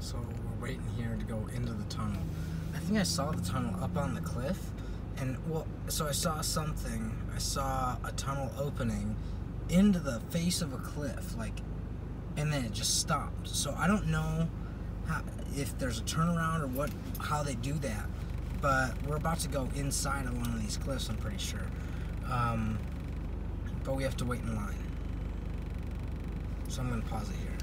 So we're waiting here to go into the tunnel. I think I saw the tunnel up on the cliff, and well, so I saw something. I saw a tunnel opening into the face of a cliff, like, and then it just stopped. So I don't know how, if there's a turnaround or what, how they do that. But we're about to go inside of one of these cliffs. I'm pretty sure. Um, but we have to wait in line. So I'm gonna pause it here.